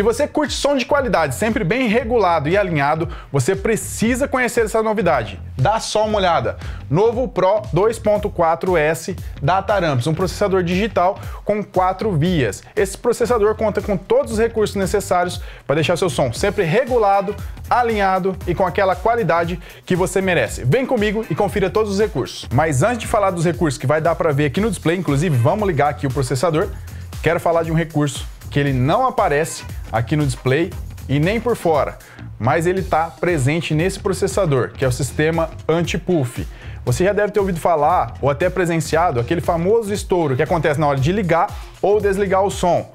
Se você curte som de qualidade sempre bem regulado e alinhado, você precisa conhecer essa novidade. Dá só uma olhada. Novo Pro 2.4S da Taramps, um processador digital com quatro vias. Esse processador conta com todos os recursos necessários para deixar seu som sempre regulado, alinhado e com aquela qualidade que você merece. Vem comigo e confira todos os recursos. Mas antes de falar dos recursos que vai dar para ver aqui no display, inclusive vamos ligar aqui o processador, quero falar de um recurso que ele não aparece aqui no display e nem por fora, mas ele está presente nesse processador, que é o sistema anti-puff. Você já deve ter ouvido falar ou até presenciado aquele famoso estouro que acontece na hora de ligar ou desligar o som.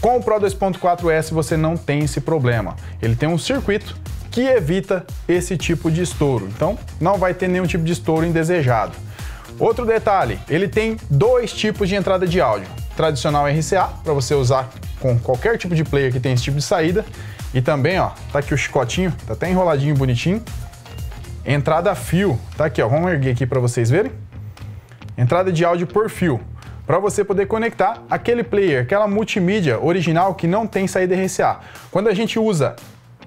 Com o Pro 2.4S você não tem esse problema. Ele tem um circuito que evita esse tipo de estouro. Então, não vai ter nenhum tipo de estouro indesejado. Outro detalhe, ele tem dois tipos de entrada de áudio. Tradicional RCA, para você usar com qualquer tipo de player que tem esse tipo de saída. E também, ó, tá aqui o chicotinho, tá até enroladinho, bonitinho. Entrada fio, tá aqui, ó, vamos erguer aqui para vocês verem. Entrada de áudio por fio, para você poder conectar aquele player, aquela multimídia original que não tem saída RCA. Quando a gente usa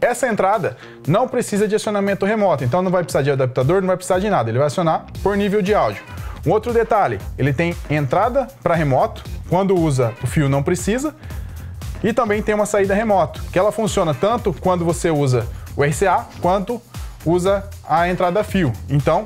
essa entrada, não precisa de acionamento remoto, então não vai precisar de adaptador, não vai precisar de nada, ele vai acionar por nível de áudio. Um outro detalhe, ele tem entrada para remoto, quando usa o fio não precisa, e também tem uma saída remoto, que ela funciona tanto quando você usa o RCA quanto usa a entrada fio. Então,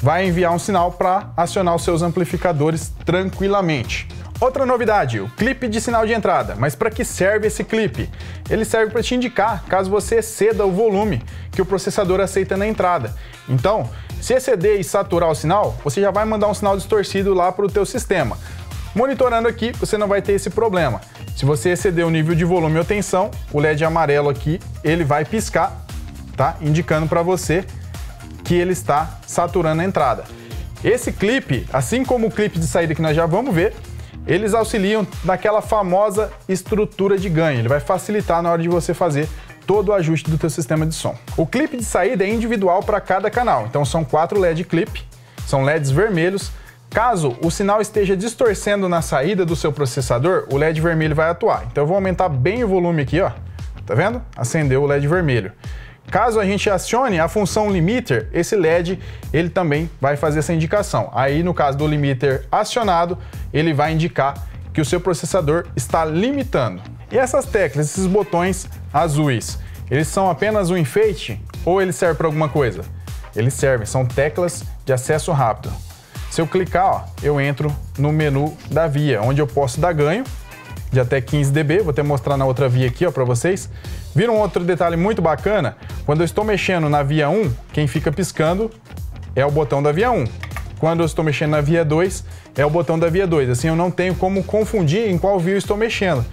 vai enviar um sinal para acionar os seus amplificadores tranquilamente. Outra novidade, o clipe de sinal de entrada. Mas para que serve esse clipe? Ele serve para te indicar caso você exceda o volume que o processador aceita na entrada. Então, se exceder e saturar o sinal, você já vai mandar um sinal distorcido lá para o teu sistema. Monitorando aqui, você não vai ter esse problema. Se você exceder o nível de volume ou tensão, o LED amarelo aqui, ele vai piscar, tá? Indicando para você que ele está saturando a entrada. Esse clipe, assim como o clipe de saída que nós já vamos ver, eles auxiliam naquela famosa estrutura de ganho. Ele vai facilitar na hora de você fazer todo o ajuste do teu sistema de som. O clipe de saída é individual para cada canal, então são quatro LED clip, são LEDs vermelhos Caso o sinal esteja distorcendo na saída do seu processador, o LED vermelho vai atuar. Então eu vou aumentar bem o volume aqui, ó. Tá vendo? Acendeu o LED vermelho. Caso a gente acione a função limiter, esse LED ele também vai fazer essa indicação. Aí no caso do limiter acionado, ele vai indicar que o seu processador está limitando. E essas teclas, esses botões azuis, eles são apenas um enfeite ou eles servem para alguma coisa? Eles servem, são teclas de acesso rápido. Se eu clicar, ó, eu entro no menu da via, onde eu posso dar ganho de até 15 dB. Vou até mostrar na outra via aqui, para vocês. Viram um outro detalhe muito bacana? Quando eu estou mexendo na via 1, quem fica piscando é o botão da via 1. Quando eu estou mexendo na via 2, é o botão da via 2. Assim eu não tenho como confundir em qual via eu estou mexendo.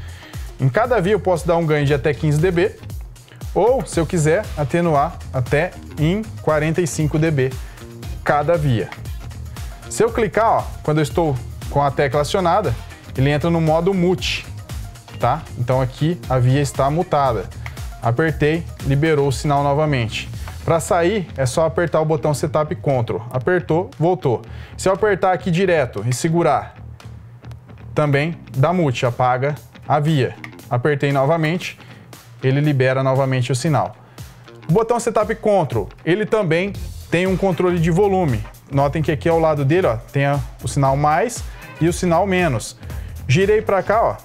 Em cada via eu posso dar um ganho de até 15 dB, ou, se eu quiser, atenuar até em 45 dB cada via. Se eu clicar, ó, quando eu estou com a tecla acionada, ele entra no modo mute, tá? Então aqui a via está mutada. Apertei, liberou o sinal novamente. Para sair, é só apertar o botão Setup Control. Apertou, voltou. Se eu apertar aqui direto e segurar, também dá mute, apaga a via. Apertei novamente, ele libera novamente o sinal. O botão Setup Control, ele também tem um controle de volume. Notem que aqui ao lado dele, ó, tem o sinal mais e o sinal menos. Girei para cá, ó,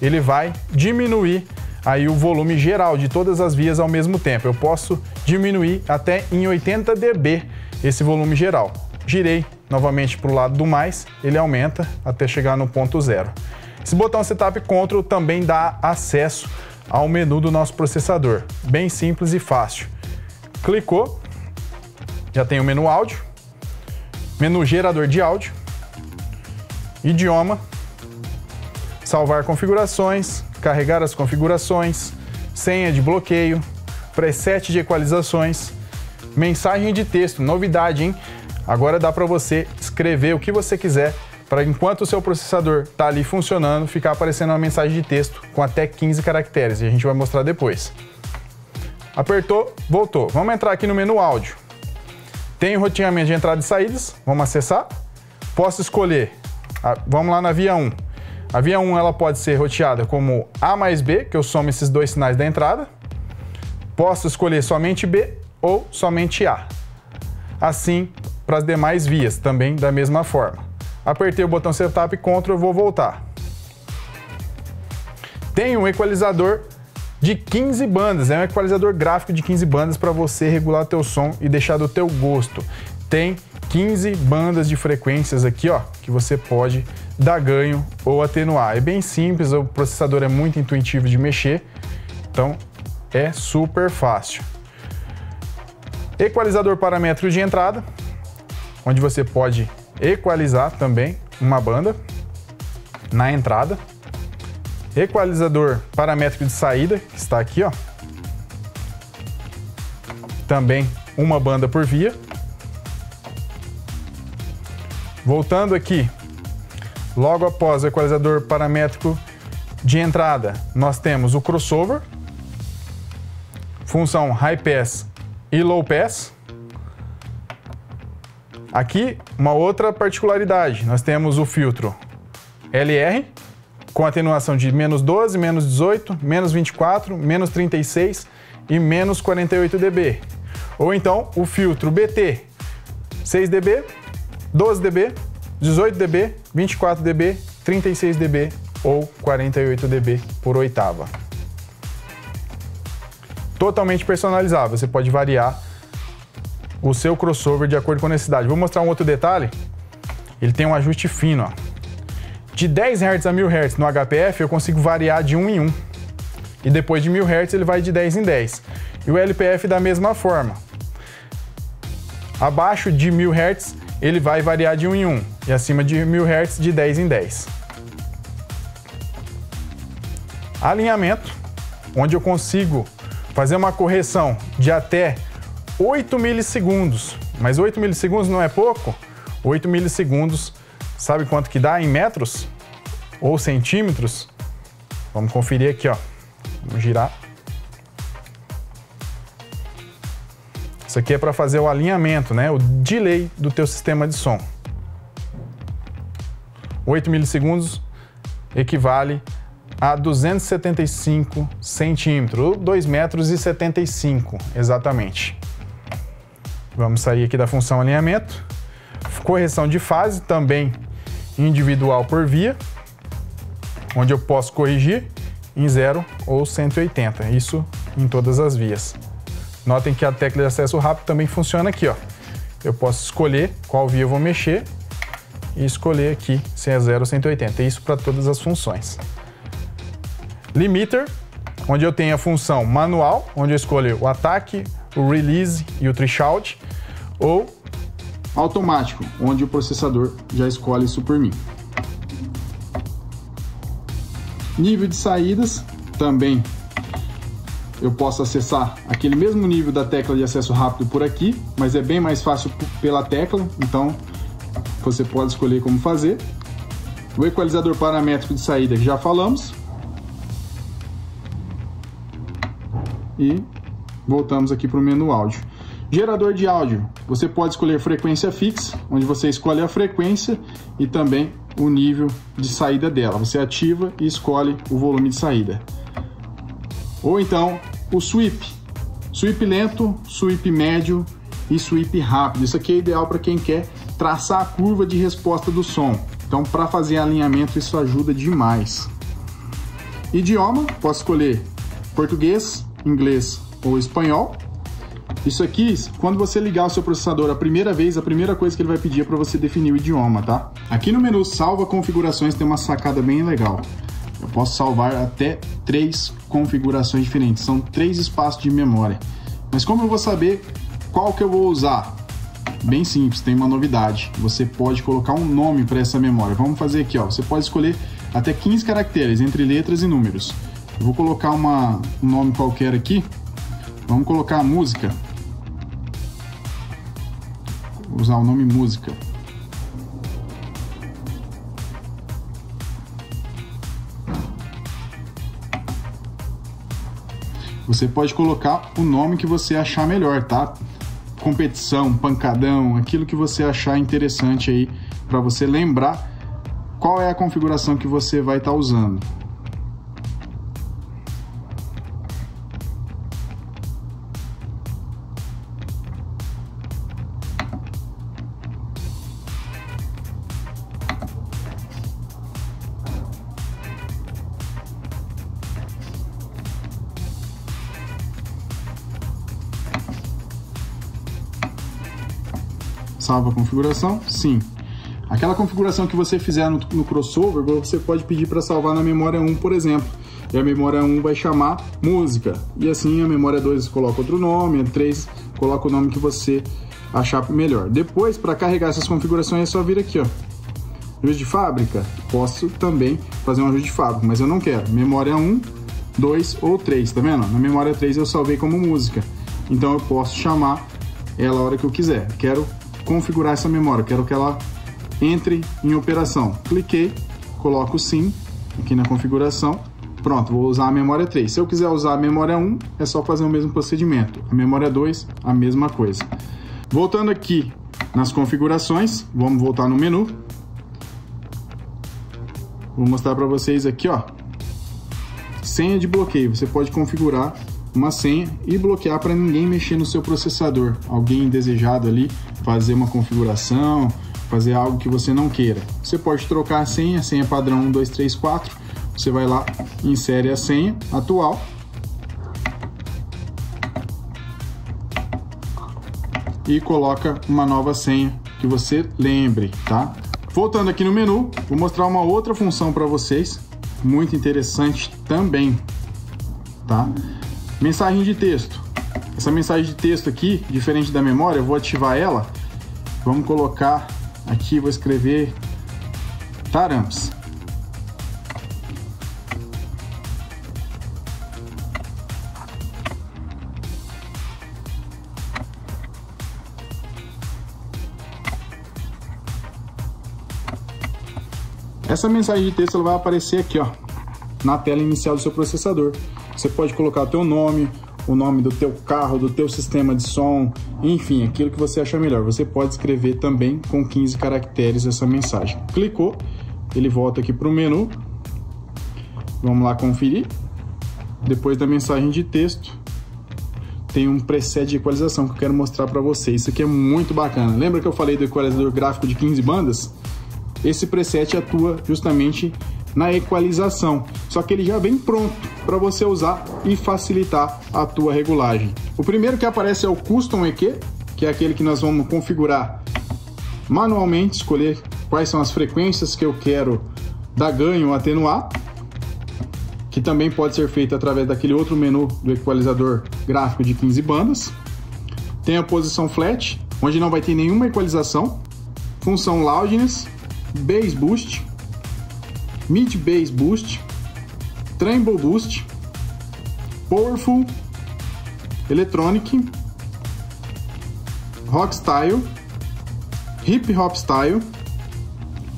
ele vai diminuir aí o volume geral de todas as vias ao mesmo tempo. Eu posso diminuir até em 80 dB esse volume geral. Girei novamente para o lado do mais, ele aumenta até chegar no ponto zero. Esse botão Setup Control também dá acesso ao menu do nosso processador. Bem simples e fácil. Clicou, já tem o menu áudio, menu gerador de áudio, idioma, salvar configurações, carregar as configurações, senha de bloqueio, preset de equalizações, mensagem de texto, novidade, hein? Agora dá para você escrever o que você quiser para enquanto o seu processador está ali funcionando, ficar aparecendo uma mensagem de texto com até 15 caracteres e a gente vai mostrar depois. Apertou, voltou. Vamos entrar aqui no menu áudio. Tem o roteamento de entrada e saídas, vamos acessar. Posso escolher, vamos lá na via 1, A via 1 ela pode ser roteada como A mais B, que eu somo esses dois sinais da entrada. Posso escolher somente B ou somente A. Assim, para as demais vias, também da mesma forma. Apertei o botão Setup e Ctrl, eu vou voltar. Tem um equalizador de 15 bandas, é um equalizador gráfico de 15 bandas para você regular teu som e deixar do teu gosto. Tem 15 bandas de frequências aqui, ó, que você pode dar ganho ou atenuar. É bem simples, o processador é muito intuitivo de mexer, então é super fácil. Equalizador paramétrico de entrada, onde você pode equalizar também uma banda na entrada. Equalizador paramétrico de saída, que está aqui, ó. Também uma banda por via. Voltando aqui, logo após o equalizador paramétrico de entrada, nós temos o crossover, função high pass e low pass. Aqui, uma outra particularidade, nós temos o filtro LR, com atenuação de menos 12, menos 18, menos 24, menos 36 e menos 48 dB. Ou então o filtro BT, 6 dB, 12 dB, 18 dB, 24 dB, 36 dB ou 48 dB por oitava. Totalmente personalizável, você pode variar o seu crossover de acordo com a necessidade. Vou mostrar um outro detalhe. Ele tem um ajuste fino. Ó. De 10 Hz a 1000 Hz no HPF eu consigo variar de 1 em 1. E depois de 1000 Hz ele vai de 10 em 10. E o LPF da mesma forma. Abaixo de 1000 Hz ele vai variar de 1 em 1 e acima de 1000 Hz de 10 em 10. Alinhamento, onde eu consigo fazer uma correção de até 8 milissegundos. Mas 8 milissegundos não é pouco? 8 milissegundos, sabe quanto que dá em metros? Ou centímetros? Vamos conferir aqui, ó. Vamos girar. Isso aqui é para fazer o alinhamento, né? O delay do teu sistema de som. 8 milissegundos equivale a 275 centímetros, 2 metros e 75, exatamente. Vamos sair aqui da função alinhamento. Correção de fase, também individual por via, onde eu posso corrigir em 0 ou 180, isso em todas as vias. Notem que a tecla de acesso rápido também funciona aqui, ó. Eu posso escolher qual via eu vou mexer e escolher aqui se é 0 ou 180. Isso para todas as funções. Limiter, onde eu tenho a função manual, onde eu escolho o ataque, o release e o threshold, ou automático, onde o processador já escolhe isso por mim. Nível de saídas, também eu posso acessar aquele mesmo nível da tecla de acesso rápido por aqui, mas é bem mais fácil pela tecla, então você pode escolher como fazer. O equalizador paramétrico de saída que já falamos. E voltamos aqui para o menu áudio. Gerador de áudio, você pode escolher frequência fixa, onde você escolhe a frequência e também o nível de saída dela. Você ativa e escolhe o volume de saída. Ou então o sweep. Sweep lento, sweep médio e sweep rápido. Isso aqui é ideal para quem quer traçar a curva de resposta do som. Então, para fazer alinhamento, isso ajuda demais. Idioma, posso escolher português, inglês ou espanhol. Isso aqui, quando você ligar o seu processador a primeira vez, a primeira coisa que ele vai pedir é para você definir o idioma, tá? Aqui no menu Salva Configurações tem uma sacada bem legal. Eu posso salvar até três configurações diferentes, são três espaços de memória. Mas como eu vou saber qual que eu vou usar? Bem simples, tem uma novidade. Você pode colocar um nome para essa memória. Vamos fazer aqui, ó. Você pode escolher até 15 caracteres entre letras e números. Eu vou colocar uma, um nome qualquer aqui. Vamos colocar música. Usar o nome música. Você pode colocar o nome que você achar melhor, tá? Competição, pancadão, aquilo que você achar interessante aí para você lembrar qual é a configuração que você vai estar tá usando. Salva a configuração? Sim. Aquela configuração que você fizer no, no crossover, você pode pedir para salvar na memória 1, por exemplo. E a memória 1 vai chamar música. E assim a memória 2 coloca outro nome, a 3 coloca o nome que você achar melhor. Depois, para carregar essas configurações, é só vir aqui, ó. Ajuste de fábrica, posso também fazer um ajuste de fábrica, mas eu não quero. Memória 1, 2 ou 3, tá vendo? Na memória 3 eu salvei como música. Então eu posso chamar ela a hora que eu quiser. Quero configurar essa memória, quero que ela entre em operação. Cliquei, coloco sim aqui na configuração. Pronto, vou usar a memória 3. Se eu quiser usar a memória 1, é só fazer o mesmo procedimento. A memória 2, a mesma coisa. Voltando aqui nas configurações, vamos voltar no menu. Vou mostrar para vocês aqui, ó. Senha de bloqueio. Você pode configurar uma senha e bloquear para ninguém mexer no seu processador. Alguém desejado ali fazer uma configuração, fazer algo que você não queira. Você pode trocar a senha, senha padrão 1, 2, 3, 4. Você vai lá, insere a senha atual. E coloca uma nova senha que você lembre, tá? Voltando aqui no menu, vou mostrar uma outra função para vocês, muito interessante também, tá? Mensagem de texto. Essa mensagem de texto aqui, diferente da memória, eu vou ativar ela. Vamos colocar aqui, vou escrever taramps. Essa mensagem de texto ela vai aparecer aqui, ó, na tela inicial do seu processador. Você pode colocar o teu nome, o nome do teu carro, do teu sistema de som, enfim, aquilo que você achar melhor. Você pode escrever também com 15 caracteres essa mensagem. Clicou, ele volta aqui para o menu. Vamos lá conferir. Depois da mensagem de texto, tem um preset de equalização que eu quero mostrar para vocês. Isso aqui é muito bacana. Lembra que eu falei do equalizador gráfico de 15 bandas? Esse preset atua justamente na equalização, só que ele já vem pronto para você usar e facilitar a tua regulagem. O primeiro que aparece é o Custom EQ, que é aquele que nós vamos configurar manualmente, escolher quais são as frequências que eu quero dar ganho ou atenuar, que também pode ser feito através daquele outro menu do equalizador gráfico de 15 bandas. Tem a posição flat, onde não vai ter nenhuma equalização, função loudness, bass boost, Mid Bass Boost, Tremble Boost, Powerful, Electronic, Rock Style, Hip Hop Style,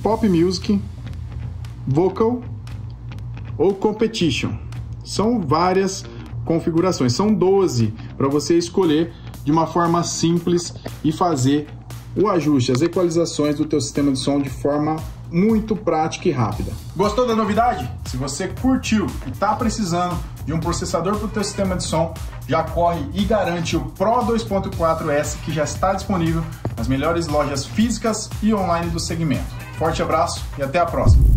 Pop Music, Vocal ou Competition. São várias configurações, são 12 para você escolher de uma forma simples e fazer o ajuste, as equalizações do teu sistema de som de forma muito prática e rápida. Gostou da novidade? Se você curtiu e está precisando de um processador para o teu sistema de som, já corre e garante o Pro 2.4S que já está disponível nas melhores lojas físicas e online do segmento. Forte abraço e até a próxima!